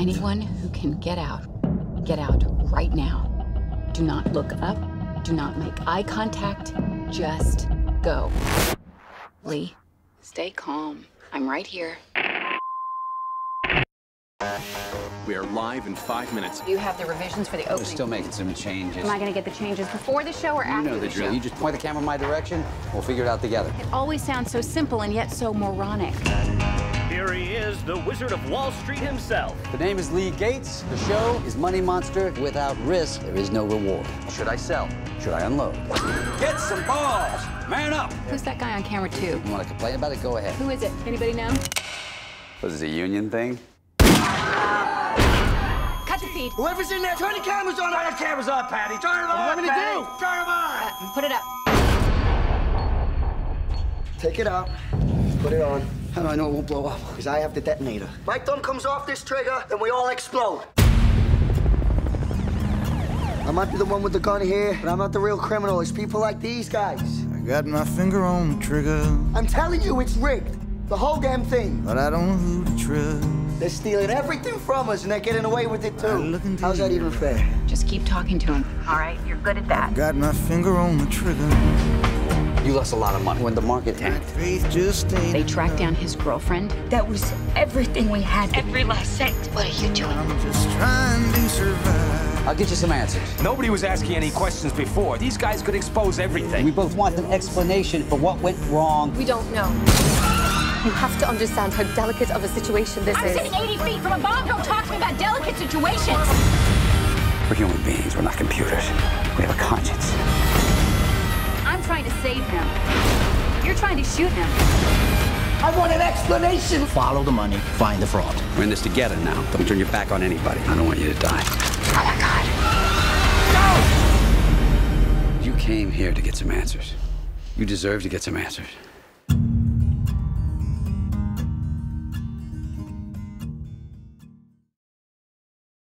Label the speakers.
Speaker 1: Anyone who can get out, get out right now. Do not look up. Do not make eye contact. Just go. Lee, stay calm. I'm right here.
Speaker 2: We are live in five minutes.
Speaker 1: You have the revisions for the opening.
Speaker 3: We're still making some changes.
Speaker 1: Am I going to get the changes before the show or
Speaker 3: You
Speaker 1: after
Speaker 3: know the
Speaker 1: the
Speaker 3: drill.
Speaker 1: show?
Speaker 3: You just point the camera in my direction. We'll figure it out together.
Speaker 1: It always sounds so simple and yet so moronic.
Speaker 4: Here he is, the Wizard of Wall Street himself.
Speaker 3: The name is Lee Gates. The show is Money Monster. Without risk, there is no reward. Should I sell? Should I unload? Get some balls! Man up!
Speaker 1: Who's that guy on camera two?
Speaker 3: You want to complain about it? Go ahead.
Speaker 1: Who is it? Anybody know?
Speaker 3: Was it a union thing?
Speaker 1: Cut feed.
Speaker 5: Whoever's in there, turn the cameras on. Turn the cameras on, Patty. Turn them on.
Speaker 6: want me to do?
Speaker 5: Turn them on.
Speaker 1: Uh, put it up.
Speaker 5: Take it out. Put it on.
Speaker 3: How do I know it won't blow up?
Speaker 5: Because I have the detonator. My thumb comes off this trigger, then we all explode. I might be the one with the gun here, but I'm not the real criminal. It's people like these guys.
Speaker 6: I got my finger on the trigger,
Speaker 5: I'm telling you, it's rigged. The whole damn thing.
Speaker 6: but I don't know who to trust.
Speaker 5: They're stealing everything from us, and they're getting away with it too.
Speaker 6: look into
Speaker 5: How's that
Speaker 6: you.
Speaker 5: even fair?
Speaker 1: Just keep talking to him. All right, you're good at that.
Speaker 6: Got my finger on the trigger.
Speaker 3: You lost a lot of money when the market tanked.
Speaker 6: faith just ain't.
Speaker 1: They tracked down his girlfriend.
Speaker 7: That was everything we had. Every last cent. What are you doing?
Speaker 6: I'm just trying to survive.
Speaker 3: I'll get you some answers.
Speaker 8: Nobody was asking any questions before. These guys could expose everything.
Speaker 3: We both want an explanation for what went wrong.
Speaker 7: We don't know. You have to understand how delicate of a situation this is.
Speaker 1: I'm
Speaker 7: is.
Speaker 1: sitting 80 feet from a bomb. Don't talk to me about delicate situations.
Speaker 3: We're human beings. We're not computers. We have a conscience.
Speaker 1: I'm trying to save him. You're trying to shoot him.
Speaker 5: I want an explanation.
Speaker 8: Follow the money, find the fraud.
Speaker 3: We're in this together now. Don't turn your back on anybody. I don't want you to die.
Speaker 1: Oh my God. No!
Speaker 3: You came here to get some answers. You deserve to get some answers.